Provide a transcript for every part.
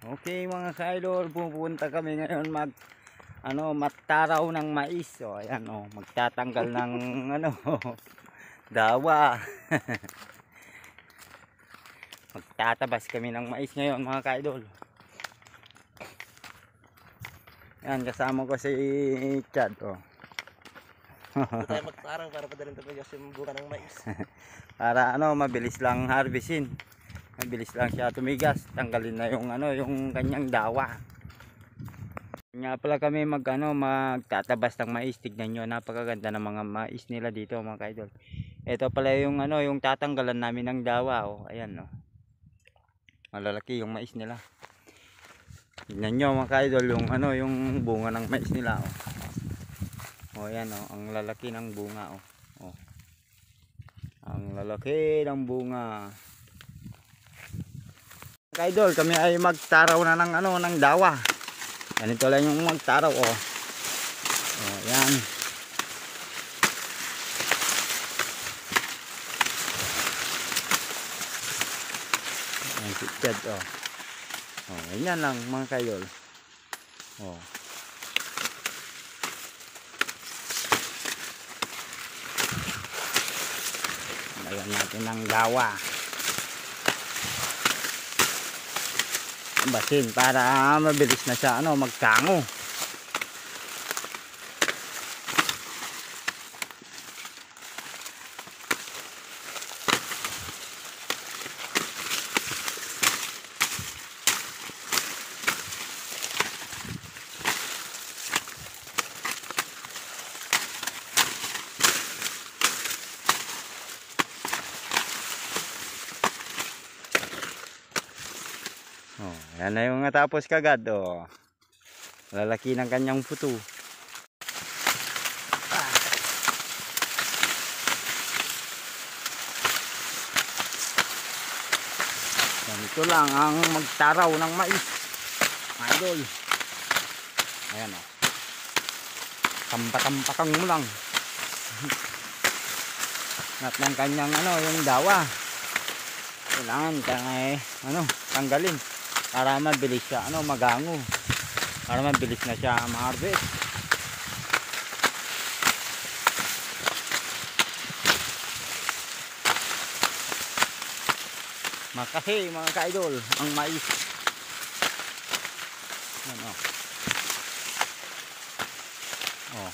Okay mga kaidol, pupunta kami ngayon mag ano, magtaraw ng mais. So ayan oh, magtatanggal ng ano, dawa. Magtatabas kami ng mais ngayon mga kaidol. Yan, kasama ko si Chad oh. Tayo magtarang para padalhin tayo yung bunga ng mais. Para ano, mabilis lang harvestin. Mabilis lang siya tumigas. Tanggalin na yung ano, yung kanyang dawa. Nga pala kami mag ano, magtatabas ng mais. Tignan nyo, napakaganda ng mga mais nila dito mga kaidol. Ito pala yung ano, yung tatanggalan namin ng dawa. Oh, ayan oh. Malalaki yung mais nila. Tignan nyo mga kaidol, yung ano, yung bunga ng mais nila. Oh. Oh, ayan oh, ang lalaki ng bunga oh. Oh. Ang lalaki ng bunga. Kaidol, kami ay magtaraw na ng ano, ng dawa. Ganito lang yung magtaraw oh. Oh, yan. Si Chad oh. Oh, yan lang mga kaidol. Oh. Lagyan natin ng gawa. Basin para mabilis na siya ano, magkango. Oh, yan na yung natapos kagad oh. Lalaki ng kanyang puto. Ganito lang ang magtaraw ng mais. Idol. Ayan oh. Tampatampakang mo lang. At ng kanyang ano, yung dawa. Kailangan kaya ano, tanggalin para mabilis siya ano magango. Para mabilis na siya ma-harvest. Makasi mga ka-idol ang mais. Ano oh.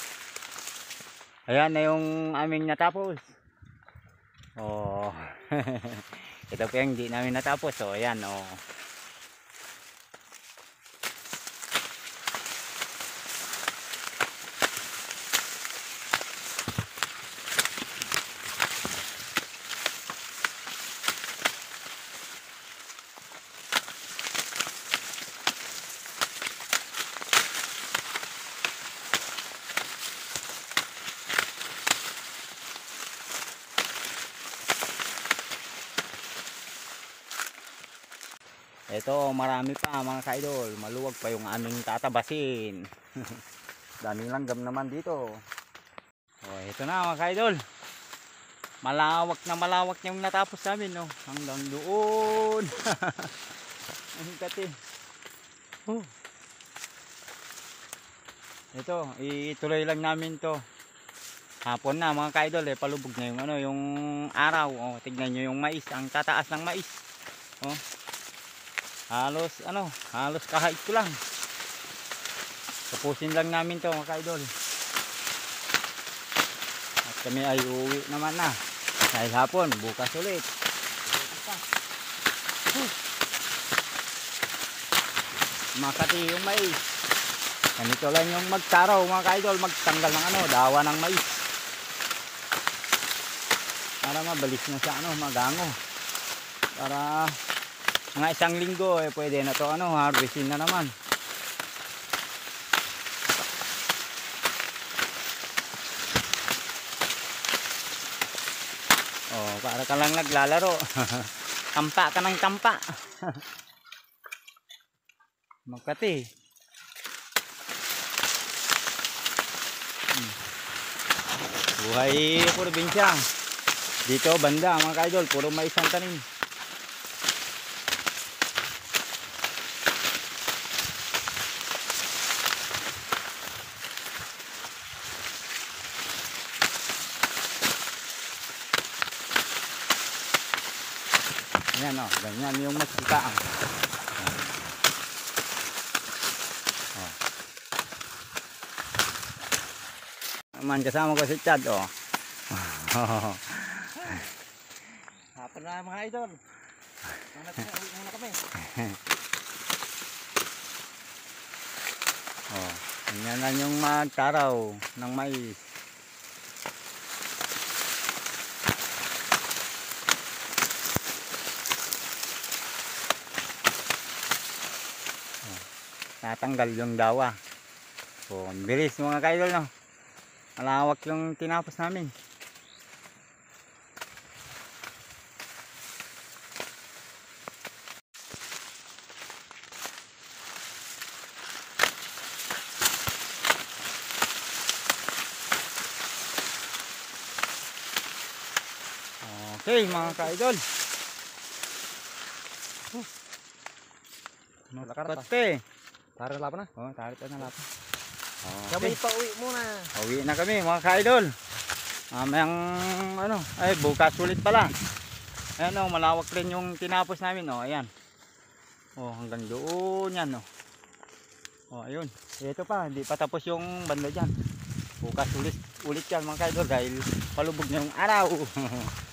Ayan na yung aming natapos. Oh. Ito po yung hindi namin natapos. So ayan oh Ito, marami pa mga kaidol. Maluwag pa yung aming tatabasin. Daming langgam naman dito. Oh, ito na mga kaidol. Malawak na malawak yung natapos namin, no. Hanggang doon. Ang kati. Oh. Ito, ituloy lang namin to. Hapon na mga kaidol, eh, palubog na yung ano, yung araw. Oh, tignan nyo yung mais, ang tataas ng mais. Oh halos ano halos kahit ko lang. Tapusin lang namin to mga kaidol. At kami ay uuwi naman na. Dahil hapon bukas ulit. Makati yung mais. Ganito lang yung magtaraw mga kaidol. Magtanggal ng ano dawa ng mais. Para mabalis na siya ano magango. Para mga isang linggo eh pwede na to ano harvestin na naman. Oh para ka lang naglalaro. Tampa ka ng tampa. Magkati. Hmm. buhay probinsya. Dito banda mga kaidol puro mais ang tanim Ganyan oh, ganyan yung masika. Oh. Oh. Man kasama ko si Chad oh. Hapon na mga idol. Muna, uwi muna kami. oh. Ganyan lang yung magtaraw ng mais. Tatanggal yung dawa. So, ang bilis mga kaidol no. Malawak yung tinapos namin. Okay mga kaidol. Ah. Pati. Tara laban na. Oh, tarik na lapat. Kami Okay. pa uwi muna. Uwi na kami mga kaidol. Mamayang ano, ay bukas ulit pala. Ayan oh, malawak rin yung tinapos namin oh, ayan. Oh, hanggang doon yan oh. Oh, ayun. Ito pa, hindi pa tapos yung banda diyan. Bukas ulit ulit yan mga kaidol dahil palubog na yung araw.